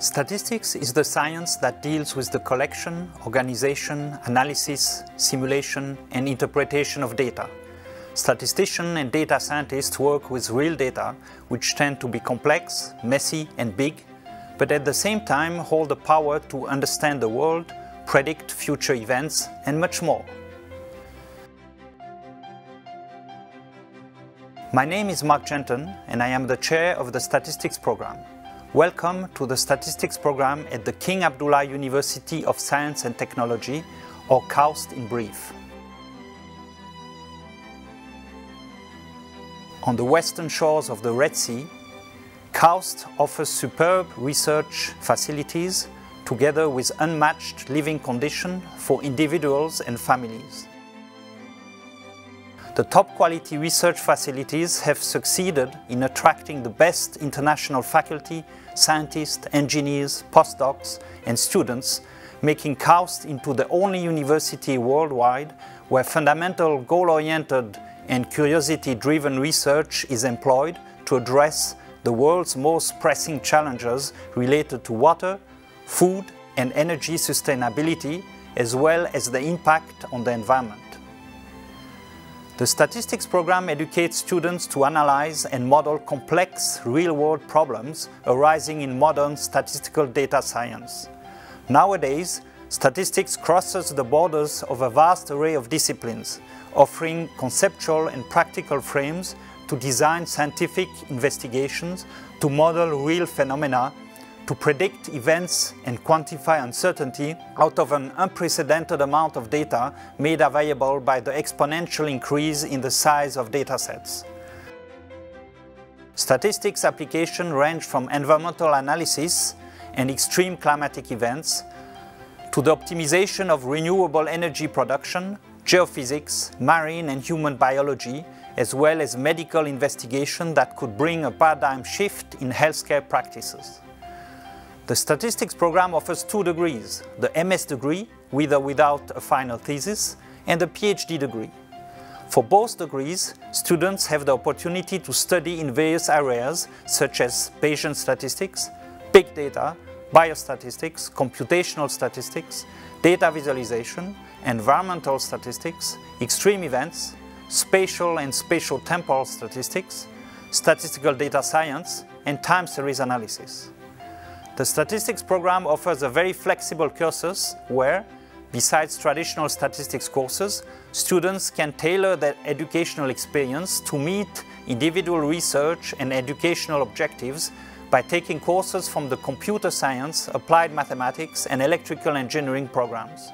Statistics is the science that deals with the collection, organization, analysis, simulation, and interpretation of data. Statisticians and data scientists work with real data, which tend to be complex, messy, and big, but at the same time hold the power to understand the world, predict future events, and much more. My name is Marc Genton, and I am the chair of the Statistics Program. Welcome to the Statistics Program at the King Abdullah University of Science and Technology, or KAUST in brief. On the western shores of the Red Sea, KAUST offers superb research facilities together with unmatched living conditions for individuals and families. The top quality research facilities have succeeded in attracting the best international faculty scientists, engineers, postdocs, and students, making KAUST into the only university worldwide where fundamental goal-oriented and curiosity-driven research is employed to address the world's most pressing challenges related to water, food and energy sustainability, as well as the impact on the environment. The statistics program educates students to analyze and model complex real-world problems arising in modern statistical data science. Nowadays, statistics crosses the borders of a vast array of disciplines, offering conceptual and practical frames to design scientific investigations, to model real phenomena to predict events and quantify uncertainty out of an unprecedented amount of data made available by the exponential increase in the size of datasets. Statistics applications range from environmental analysis and extreme climatic events to the optimization of renewable energy production, geophysics, marine and human biology, as well as medical investigation that could bring a paradigm shift in healthcare practices. The statistics program offers two degrees, the MS degree, with or without a final thesis, and the PhD degree. For both degrees, students have the opportunity to study in various areas such as Bayesian statistics, big data, biostatistics, computational statistics, data visualization, environmental statistics, extreme events, spatial and spatial temporal statistics, statistical data science, and time series analysis. The statistics program offers a very flexible courses where, besides traditional statistics courses, students can tailor their educational experience to meet individual research and educational objectives by taking courses from the computer science, applied mathematics and electrical engineering programs.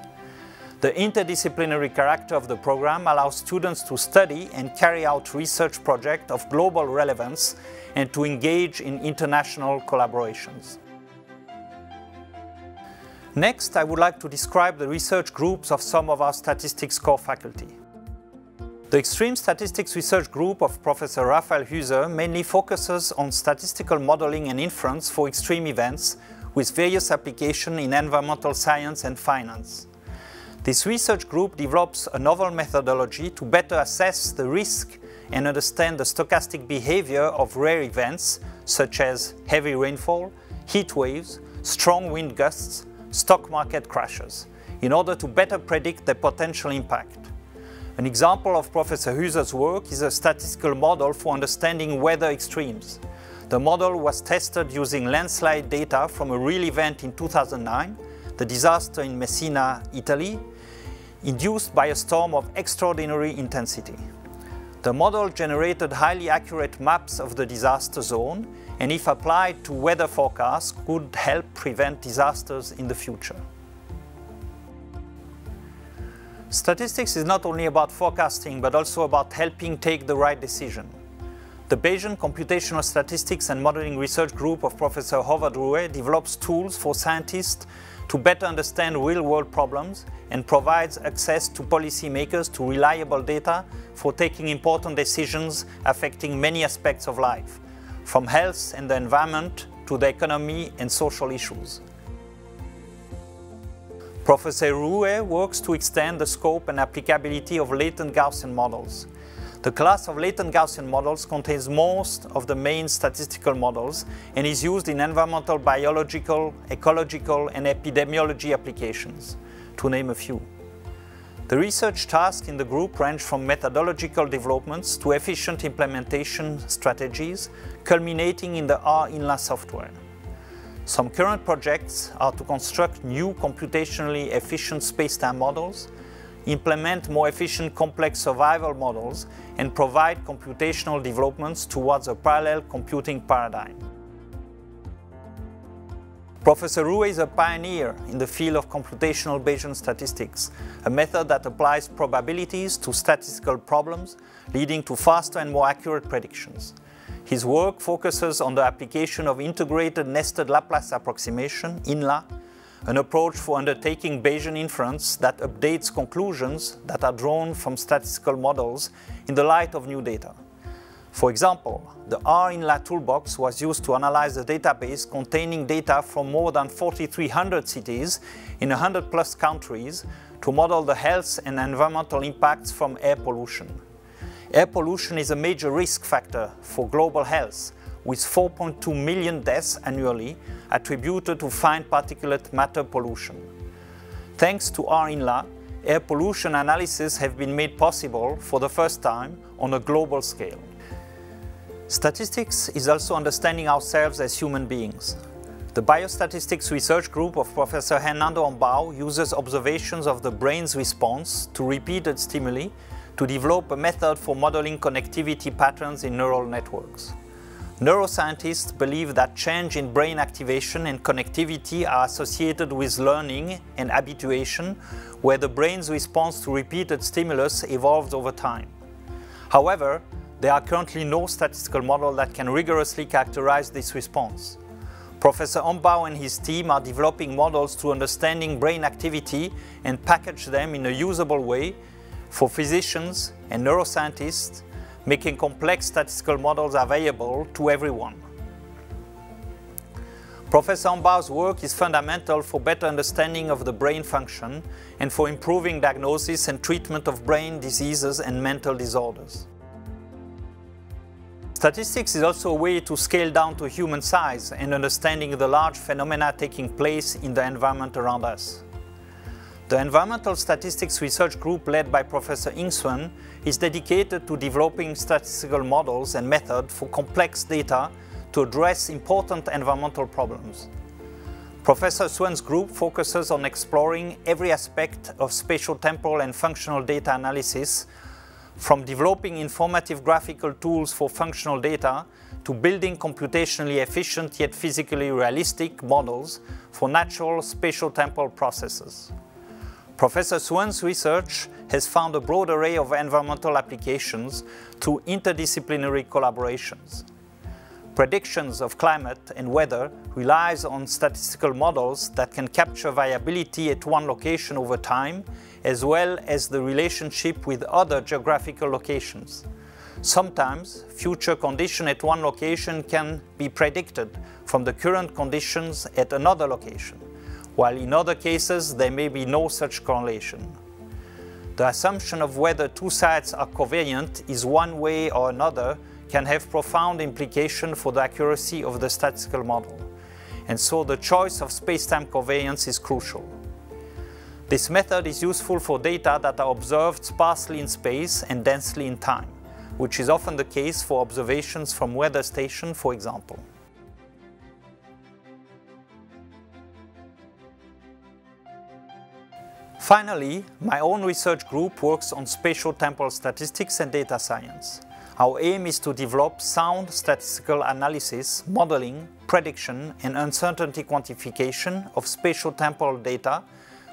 The interdisciplinary character of the program allows students to study and carry out research projects of global relevance and to engage in international collaborations. Next, I would like to describe the research groups of some of our statistics core faculty. The Extreme Statistics Research Group of Professor Raphael Huser mainly focuses on statistical modeling and inference for extreme events with various applications in environmental science and finance. This research group develops a novel methodology to better assess the risk and understand the stochastic behavior of rare events such as heavy rainfall, heat waves, strong wind gusts, stock market crashes in order to better predict their potential impact. An example of Professor Huser's work is a statistical model for understanding weather extremes. The model was tested using landslide data from a real event in 2009, the disaster in Messina, Italy, induced by a storm of extraordinary intensity. The model generated highly accurate maps of the disaster zone and if applied to weather forecasts could help prevent disasters in the future. Statistics is not only about forecasting but also about helping take the right decision. The Bayesian Computational Statistics and Modeling Research Group of Professor Håvard Rue develops tools for scientists to better understand real-world problems and provides access to policymakers to reliable data for taking important decisions affecting many aspects of life, from health and the environment to the economy and social issues. Professor Ruhe works to extend the scope and applicability of latent Gaussian models. The class of latent Gaussian models contains most of the main statistical models and is used in environmental biological, ecological and epidemiology applications, to name a few. The research tasks in the group range from methodological developments to efficient implementation strategies, culminating in the R-INLA software. Some current projects are to construct new computationally efficient space-time models, implement more efficient complex survival models, and provide computational developments towards a parallel computing paradigm. Professor Rue is a pioneer in the field of computational Bayesian statistics, a method that applies probabilities to statistical problems, leading to faster and more accurate predictions. His work focuses on the application of integrated nested Laplace approximation, INLA, an approach for undertaking Bayesian inference that updates conclusions that are drawn from statistical models in the light of new data. For example, the R-INLA toolbox was used to analyze a database containing data from more than 4,300 cities in 100 plus countries to model the health and environmental impacts from air pollution. Air pollution is a major risk factor for global health, with 4.2 million deaths annually attributed to fine particulate matter pollution. Thanks to R-INLA, air pollution analysis have been made possible for the first time on a global scale. Statistics is also understanding ourselves as human beings. The Biostatistics Research Group of Professor Hernando Ombao uses observations of the brain's response to repeated stimuli to develop a method for modeling connectivity patterns in neural networks. Neuroscientists believe that change in brain activation and connectivity are associated with learning and habituation, where the brain's response to repeated stimulus evolves over time. However, there are currently no statistical model that can rigorously characterize this response. Professor Ombao and his team are developing models to understanding brain activity and package them in a usable way for physicians and neuroscientists, making complex statistical models available to everyone. Professor Ombao's work is fundamental for better understanding of the brain function and for improving diagnosis and treatment of brain diseases and mental disorders. Statistics is also a way to scale down to human size and understanding the large phenomena taking place in the environment around us. The Environmental Statistics Research Group led by Professor Ying is dedicated to developing statistical models and methods for complex data to address important environmental problems. Professor Sun's group focuses on exploring every aspect of spatial temporal and functional data analysis, from developing informative graphical tools for functional data to building computationally efficient yet physically realistic models for natural spatial temporal processes. Professor Sun's research has found a broad array of environmental applications through interdisciplinary collaborations. Predictions of climate and weather relies on statistical models that can capture variability at one location over time, as well as the relationship with other geographical locations. Sometimes, future conditions at one location can be predicted from the current conditions at another location while in other cases there may be no such correlation. The assumption of whether two sites are covariant is one way or another can have profound implication for the accuracy of the statistical model, and so the choice of space-time covariance is crucial. This method is useful for data that are observed sparsely in space and densely in time, which is often the case for observations from weather stations, for example. Finally, my own research group works on spatial temporal statistics and data science. Our aim is to develop sound statistical analysis, modeling, prediction and uncertainty quantification of spatial temporal data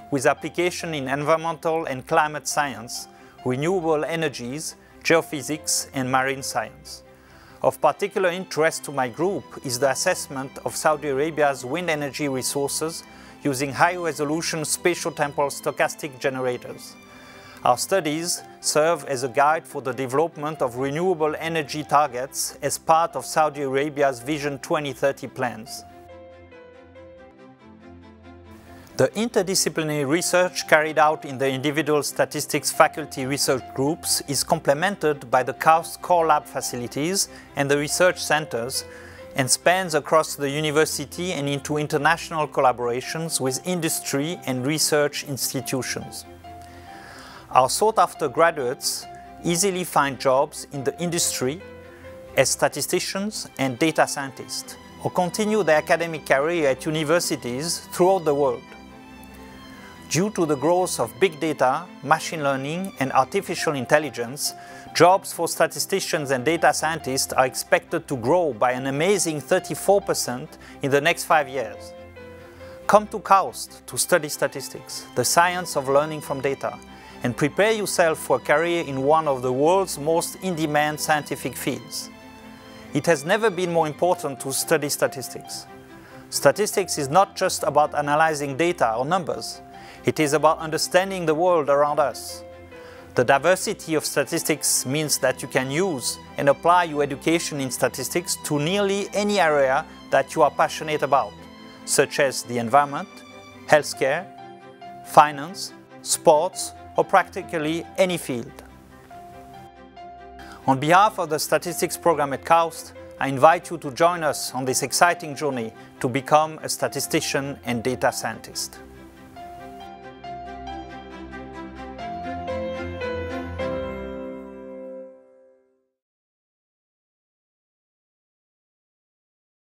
with application in environmental and climate science, renewable energies, geophysics and marine science. Of particular interest to my group is the assessment of Saudi Arabia's wind energy resources using high-resolution spatial-temporal stochastic generators. Our studies serve as a guide for the development of renewable energy targets as part of Saudi Arabia's Vision 2030 plans. The interdisciplinary research carried out in the individual statistics faculty research groups is complemented by the KAUST core lab facilities and the research centers and spans across the university and into international collaborations with industry and research institutions. Our sought-after graduates easily find jobs in the industry as statisticians and data scientists, or continue their academic career at universities throughout the world. Due to the growth of big data, machine learning and artificial intelligence, jobs for statisticians and data scientists are expected to grow by an amazing 34% in the next five years. Come to KAUST to study statistics, the science of learning from data, and prepare yourself for a career in one of the world's most in-demand scientific fields. It has never been more important to study statistics. Statistics is not just about analyzing data or numbers, it is about understanding the world around us. The diversity of statistics means that you can use and apply your education in statistics to nearly any area that you are passionate about, such as the environment, healthcare, finance, sports, or practically any field. On behalf of the statistics program at KAUST, I invite you to join us on this exciting journey to become a statistician and data scientist.